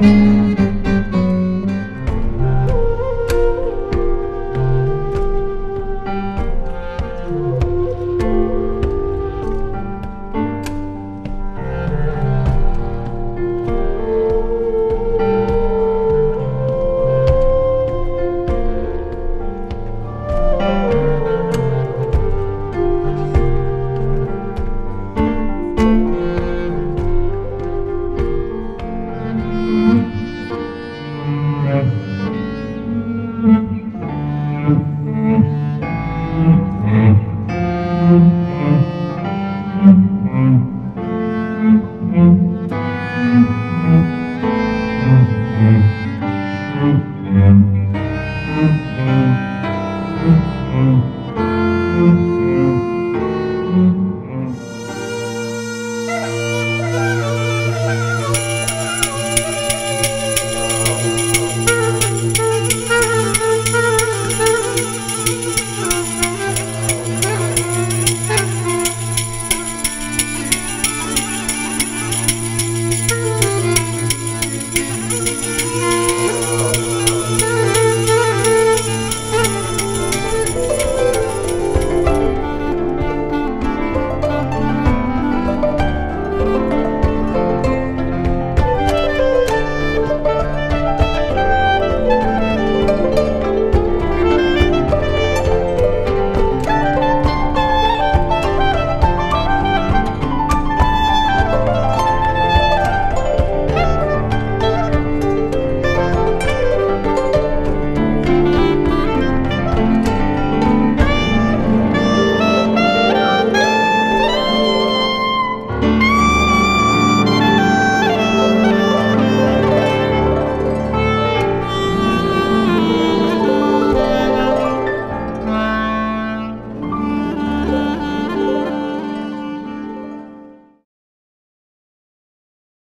Mm-hmm.